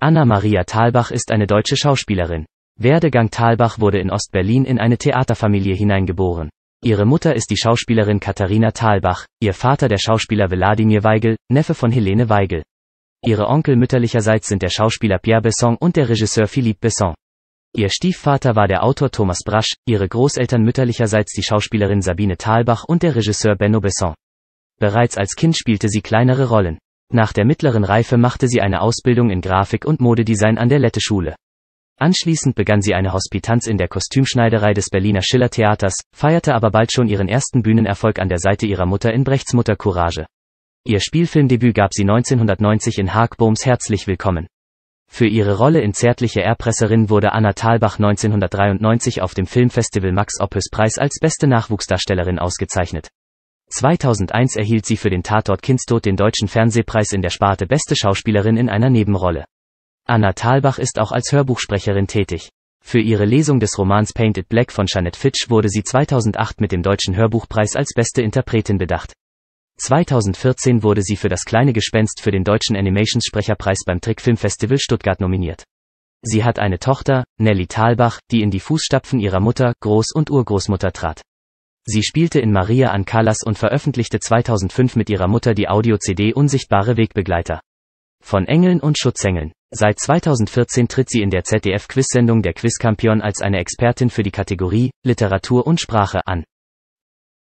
Anna-Maria Thalbach ist eine deutsche Schauspielerin. Werdegang Thalbach wurde in Ostberlin in eine Theaterfamilie hineingeboren. Ihre Mutter ist die Schauspielerin Katharina Thalbach, ihr Vater der Schauspieler Wladimir Weigel, Neffe von Helene Weigel. Ihre Onkel mütterlicherseits sind der Schauspieler Pierre Besson und der Regisseur Philippe Besson. Ihr Stiefvater war der Autor Thomas Brasch, ihre Großeltern mütterlicherseits die Schauspielerin Sabine Thalbach und der Regisseur Benno Besson. Bereits als Kind spielte sie kleinere Rollen. Nach der mittleren Reife machte sie eine Ausbildung in Grafik und Modedesign an der Lette-Schule. Anschließend begann sie eine Hospitanz in der Kostümschneiderei des Berliner Schiller-Theaters, feierte aber bald schon ihren ersten Bühnenerfolg an der Seite ihrer Mutter in Brechts Mutter Courage. Ihr Spielfilmdebüt gab sie 1990 in Haagbohms Herzlich Willkommen. Für ihre Rolle in Zärtliche Erpresserin wurde Anna Thalbach 1993 auf dem Filmfestival Max Oppus Preis als beste Nachwuchsdarstellerin ausgezeichnet. 2001 erhielt sie für den Tatort Kindstod den Deutschen Fernsehpreis in der Sparte Beste Schauspielerin in einer Nebenrolle. Anna Thalbach ist auch als Hörbuchsprecherin tätig. Für ihre Lesung des Romans Painted Black von Jeanette Fitch wurde sie 2008 mit dem Deutschen Hörbuchpreis als beste Interpretin bedacht. 2014 wurde sie für das kleine Gespenst für den Deutschen Animations-Sprecherpreis beim Trickfilmfestival Stuttgart nominiert. Sie hat eine Tochter, Nelly Thalbach, die in die Fußstapfen ihrer Mutter, Groß- und Urgroßmutter trat. Sie spielte in Maria an Callas und veröffentlichte 2005 mit ihrer Mutter die Audio-CD Unsichtbare Wegbegleiter. Von Engeln und Schutzengeln. Seit 2014 tritt sie in der ZDF-Quiz-Sendung der Quizkampion als eine Expertin für die Kategorie Literatur und Sprache an.